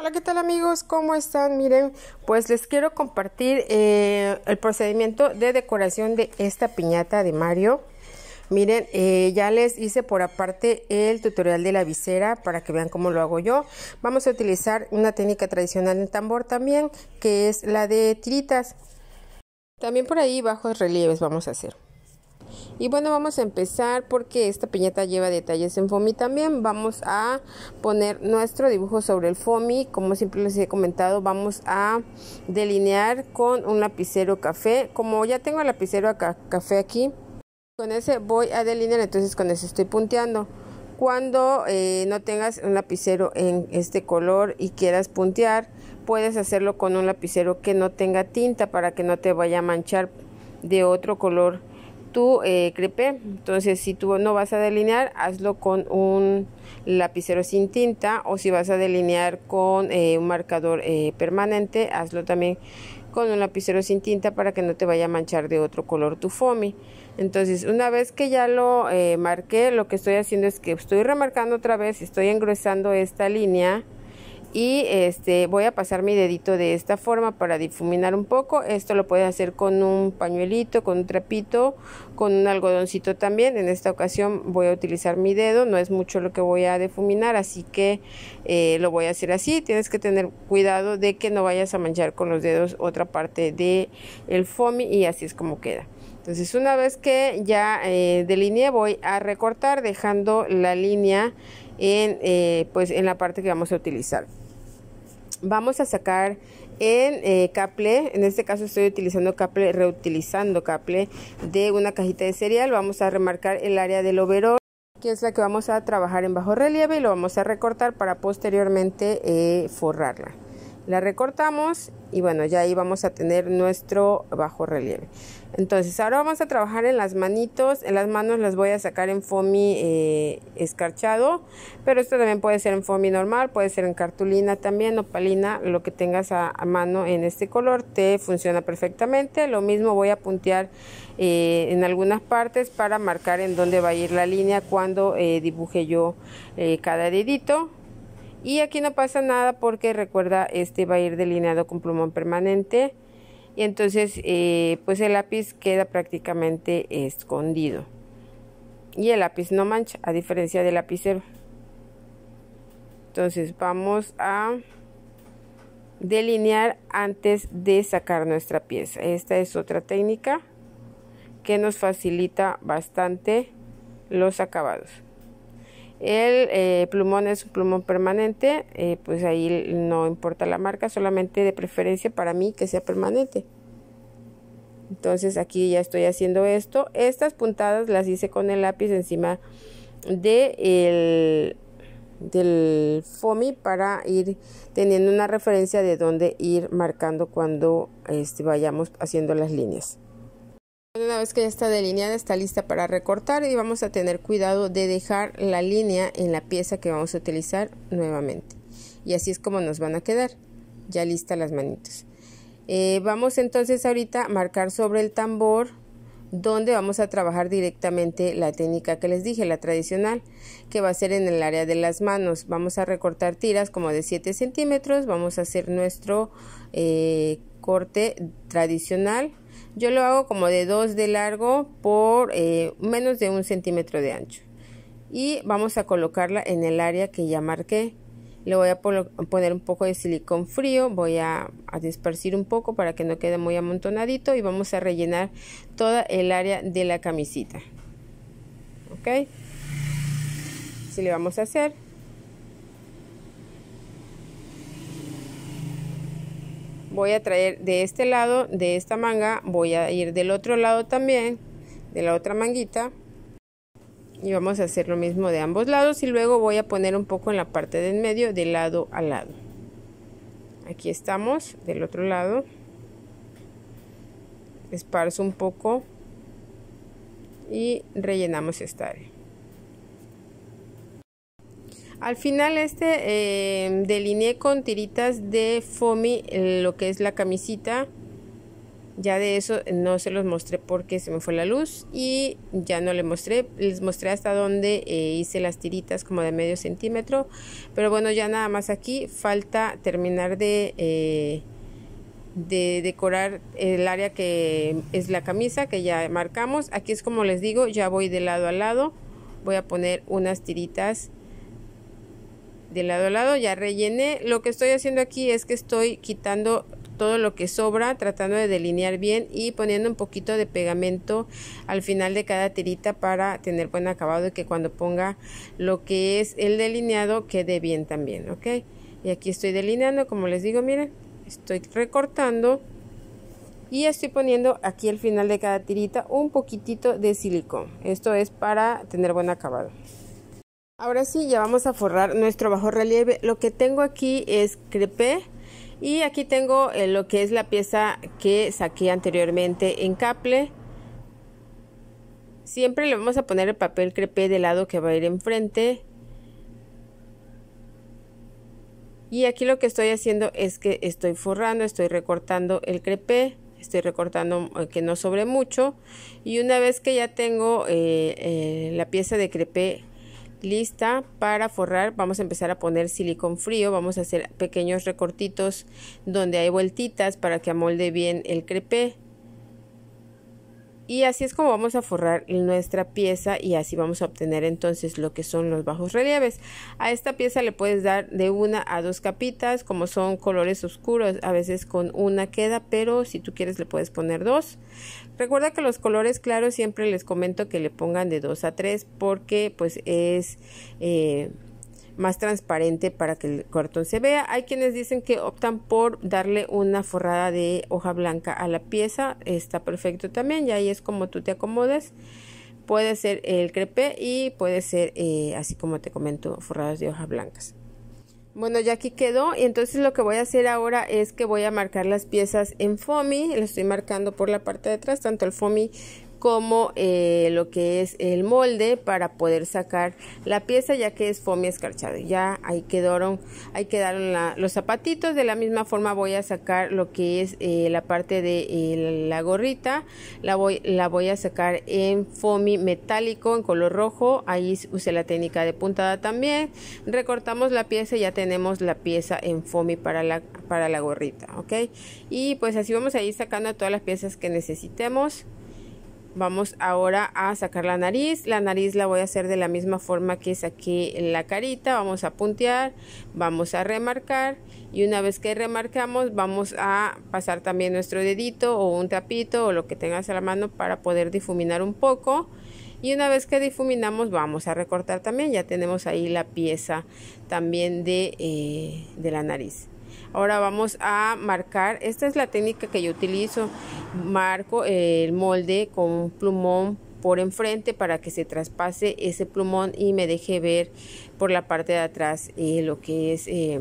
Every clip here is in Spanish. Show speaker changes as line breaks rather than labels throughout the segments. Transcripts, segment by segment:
Hola, ¿qué tal amigos? ¿Cómo están? Miren, pues les quiero compartir eh, el procedimiento de decoración de esta piñata de Mario. Miren, eh, ya les hice por aparte el tutorial de la visera para que vean cómo lo hago yo. Vamos a utilizar una técnica tradicional en tambor también, que es la de tiritas. También por ahí bajos relieves vamos a hacer. Y bueno, vamos a empezar porque esta piñata lleva detalles en foamy también. Vamos a poner nuestro dibujo sobre el foamy. Como siempre les he comentado, vamos a delinear con un lapicero café. Como ya tengo el lapicero café aquí, con ese voy a delinear, entonces con ese estoy punteando. Cuando eh, no tengas un lapicero en este color y quieras puntear, puedes hacerlo con un lapicero que no tenga tinta para que no te vaya a manchar de otro color tu eh, crepe. Entonces, si tú no vas a delinear, hazlo con un lapicero sin tinta o si vas a delinear con eh, un marcador eh, permanente, hazlo también con un lapicero sin tinta para que no te vaya a manchar de otro color tu foamy. Entonces, una vez que ya lo marqué, lo que estoy haciendo es que estoy remarcando otra vez, estoy engrosando esta línea y este voy a pasar mi dedito de esta forma para difuminar un poco. Esto lo puedes hacer con un pañuelito con un trapito con un algodoncito también. En esta ocasión voy a utilizar mi dedo no es mucho lo que voy a difuminar así que eh, lo voy a hacer así. Tienes que tener cuidado de que no vayas a manchar con los dedos otra parte de el foamy y así es como queda. Entonces una vez que ya eh, delineé voy a recortar dejando la línea en, eh, pues en la parte que vamos a utilizar. Vamos a sacar en eh, caple, en este caso estoy utilizando caple, reutilizando caple de una cajita de cereal. Vamos a remarcar el área del overall, que es la que vamos a trabajar en bajo relieve y lo vamos a recortar para posteriormente eh, forrarla la recortamos y bueno ya ahí vamos a tener nuestro bajo relieve. Entonces ahora vamos a trabajar en las manitos. En las manos las voy a sacar en foamy eh, escarchado pero esto también puede ser en foamy normal puede ser en cartulina también opalina lo que tengas a, mano en este color te funciona perfectamente. Lo mismo voy a puntear eh, en algunas partes para marcar en dónde va a ir la línea cuando eh, dibuje yo cada dedito y aquí no pasa nada porque recuerda este va a ir delineado con plumón permanente. Y entonces eh, pues el lápiz queda prácticamente escondido. Y el lápiz no mancha a diferencia del lapicero. Entonces vamos a delinear antes de sacar nuestra pieza. Esta es otra técnica que nos facilita bastante los acabados el eh, plumón es un plumón permanente, eh, pues ahí no importa la marca, solamente de preferencia para mí que sea permanente. Entonces aquí ya estoy haciendo esto. Estas puntadas las hice con el lápiz encima de el, del foamy para ir teniendo una referencia de dónde ir marcando cuando este, vayamos haciendo las líneas. Una vez que ya está delineada, está lista para recortar y vamos a tener cuidado de dejar la línea en la pieza que vamos a utilizar nuevamente. Y así es como nos van a quedar. Ya listas las manitas. Eh, vamos entonces ahorita a marcar sobre el tambor donde vamos a trabajar directamente la técnica que les dije, la tradicional, que va a ser en el área de las manos. Vamos a recortar tiras como de 7 centímetros, vamos a hacer nuestro eh, corte tradicional yo lo hago como de 2 de largo por eh, menos de un centímetro de ancho. Y vamos a colocarla en el área que ya marqué. Le voy a poner un poco de silicón frío, voy a, a dispersar un poco para que no quede muy amontonadito y vamos a rellenar toda el área de la camisita. ¿Ok? Así le vamos a hacer. voy a traer de este lado de esta manga voy a ir del otro lado también de la otra manguita y vamos a hacer lo mismo de ambos lados y luego voy a poner un poco en la parte del medio de lado a lado. Aquí estamos del otro lado. Esparzo un poco y rellenamos esta área. Al final este eh, delineé con tiritas de foamy lo que es la camisita Ya de eso no se los mostré porque se me fue la luz y ya no les mostré. Les mostré hasta donde eh, hice las tiritas como de medio centímetro. Pero bueno, ya nada más aquí falta terminar de, eh, de decorar el área que es la camisa que ya marcamos. Aquí es como les digo, ya voy de lado a lado. Voy a poner unas tiritas de lado a lado. Ya rellené. Lo que estoy haciendo aquí es que estoy quitando todo lo que sobra, tratando de delinear bien y poniendo un poquito de pegamento al final de cada tirita para tener buen acabado y que cuando ponga lo que es el delineado quede bien también, ¿ok? Y aquí estoy delineando, como les digo, miren, estoy recortando y estoy poniendo aquí al final de cada tirita un poquitito de silicón. Esto es para tener buen acabado. Ahora sí, ya vamos a forrar nuestro bajo relieve. Lo que tengo aquí es crepé y aquí tengo eh, lo que es la pieza que saqué anteriormente en caple. Siempre le vamos a poner el papel crepé del lado que va a ir enfrente. Y aquí lo que estoy haciendo es que estoy forrando, estoy recortando el crepé, estoy recortando eh, que no sobre mucho. Y una vez que ya tengo eh, la pieza de crepé lista para forrar. Vamos a empezar a poner silicón frío. Vamos a hacer pequeños recortitos donde hay vueltitas para que amolde bien el crepé y así es como vamos a forrar nuestra pieza y así vamos a obtener entonces lo que son los bajos relieves. A esta pieza le puedes dar de una a dos capitas como son colores oscuros a veces con una queda pero si tú quieres le puedes poner dos. Recuerda que los colores claros siempre les comento que le pongan de dos a tres porque pues es eh, más transparente para que el cartón se vea. Hay quienes dicen que optan por darle una forrada de hoja blanca a la pieza. Está perfecto también y ahí es como tú te acomodes. Puede ser el crepe y puede ser eh, así como te comento forradas de hojas blancas. Bueno, ya aquí quedó y entonces lo que voy a hacer ahora es que voy a marcar las piezas en foamy, lo estoy marcando por la parte de atrás, tanto el foamy como eh, lo que es el molde para poder sacar la pieza ya que es foamy escarchado. Ya ahí quedaron ahí quedaron los zapatitos. De la misma forma voy a sacar lo que es eh, la parte de la gorrita. La voy la voy a sacar en foamy metálico en color rojo. Ahí usé la técnica de puntada también. Recortamos la pieza y ya tenemos la pieza en foamy para la para la gorrita ok y pues así vamos a ir sacando todas las piezas que necesitemos Vamos ahora a sacar la nariz. La nariz la voy a hacer de la misma forma que saqué la carita. Vamos a puntear, vamos a remarcar y una vez que remarcamos vamos a pasar también nuestro dedito o un tapito o lo que tengas a la mano para poder difuminar un poco. Y una vez que difuminamos vamos a recortar también. Ya tenemos ahí la pieza también de, eh, de la nariz. Ahora vamos a marcar, esta es la técnica que yo utilizo, marco el molde con un plumón por enfrente para que se traspase ese plumón y me deje ver por la parte de atrás eh, lo que es eh,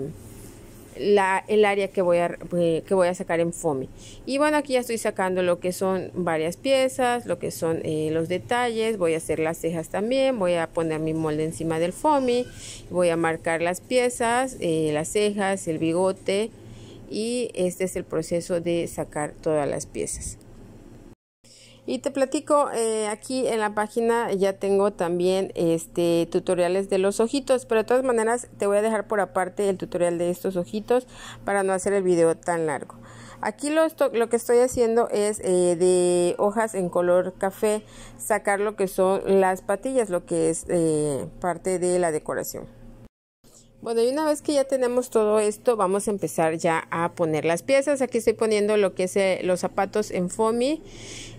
la, el área que voy, a, eh, que voy a sacar en foamy. Y bueno, aquí ya estoy sacando lo que son varias piezas, lo que son eh, los detalles. Voy a hacer las cejas también. Voy a poner mi molde encima del foamy. Voy a marcar las piezas, eh, las cejas, el bigote. Y este es el proceso de sacar todas las piezas. Y te platico, eh, aquí en la página ya tengo también este tutoriales de los ojitos, pero de todas maneras te voy a dejar por aparte el tutorial de estos ojitos para no hacer el video tan largo. Aquí lo, lo que estoy haciendo es eh, de hojas en color café sacar lo que son las patillas, lo que es eh, parte de la decoración. Bueno, y una vez que ya tenemos todo esto, vamos a empezar ya a poner las piezas. Aquí estoy poniendo lo que es eh, los zapatos en foamy.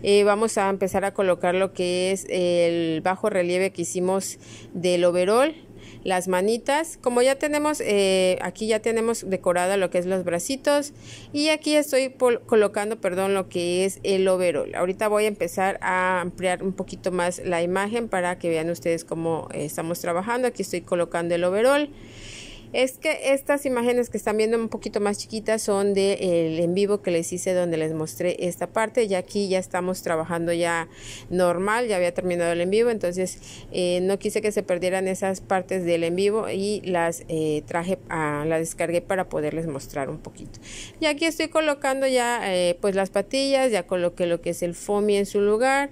Eh, vamos a empezar a colocar lo que es el bajo relieve que hicimos del overall las manitas. Como ya tenemos eh, aquí ya tenemos decorada lo que es los bracitos y aquí estoy colocando perdón lo que es el overall ahorita voy a empezar a ampliar un poquito más la imagen para que vean ustedes cómo estamos trabajando. Aquí estoy colocando el overall Es que estas imágenes que están viendo un poquito más chiquitas son del de, en vivo que les hice donde les mostré esta parte. Y aquí ya estamos trabajando ya normal, ya había terminado el en vivo, entonces eh, no quise que se perdieran esas partes del en vivo y las eh, traje, a, la descargué para poderles mostrar un poquito. Y aquí estoy colocando ya eh, pues las patillas, ya coloqué lo que es el foamy en su lugar,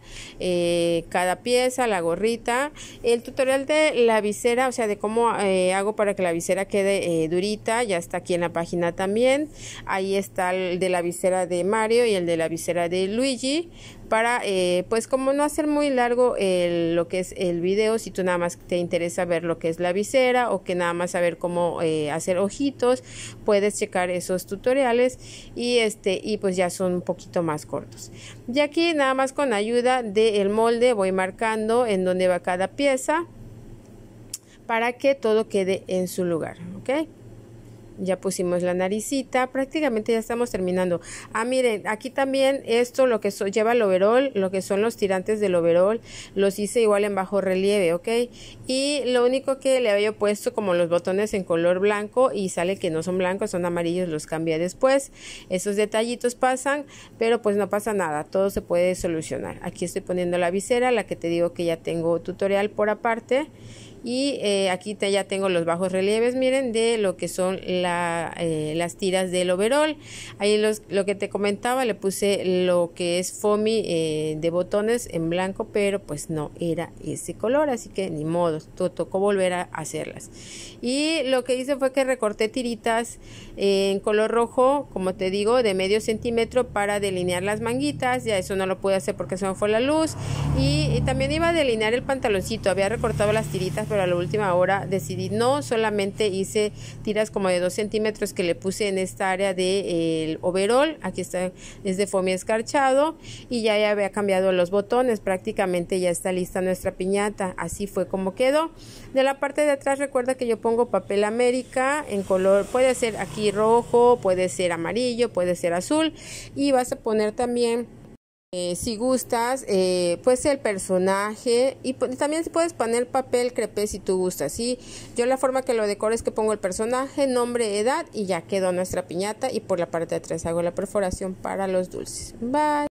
cada pieza, la gorrita, el tutorial de la visera, o sea de cómo hago para que la visera quede eh, durita, ya está aquí en la página también. Ahí está el de la visera de Mario y el de la visera de Luigi para eh, pues como no hacer muy largo lo que es el video si tú nada más te interesa ver lo que es la visera o que nada más saber cómo eh, hacer ojitos puedes checar esos tutoriales y este y pues ya son un poquito más cortos y aquí nada más con ayuda del molde voy marcando en dónde va cada pieza para que todo quede en su lugar, ¿ok? Ya pusimos la naricita, prácticamente ya estamos terminando. Ah, miren, aquí también esto, lo que lleva el overall, lo que son los tirantes del overall, los hice igual en bajo relieve, ¿ok? Y lo único que le había puesto como los botones en color blanco y sale que no son blancos, son amarillos, los cambié después. Esos detallitos pasan, pero pues no pasa nada, todo se puede solucionar. Aquí estoy poniendo la visera, la que te digo que ya tengo tutorial por aparte y eh, aquí ya tengo los bajos relieves miren de lo que son eh, las tiras del overall. Ahí lo que te comentaba le puse lo que es foamy eh, de botones en blanco pero pues no era ese color así que ni modo tocó volver a hacerlas. Y lo que hice fue que recorté tiritas en color rojo como te digo de medio centímetro para delinear las manguitas ya eso no lo pude hacer porque se me fue la luz. Y, y también iba a delinear el pantaloncito había recortado las tiritas pero a la última hora decidí no, solamente hice tiras como de 2 centímetros que le puse en esta área del de, overall, aquí está, es de foamy escarchado y ya, ya había cambiado los botones, prácticamente ya está lista nuestra piñata, así fue como quedó. De la parte de atrás recuerda que yo pongo papel América en color, puede ser aquí rojo, puede ser amarillo, puede ser azul y vas a poner también eh, si gustas, eh, pues el personaje y también puedes poner papel crepé si tú gustas. ¿sí? Yo la forma que lo decoro es que pongo el personaje, nombre, edad y ya quedó nuestra piñata y por la parte de atrás hago la perforación para los dulces. Bye.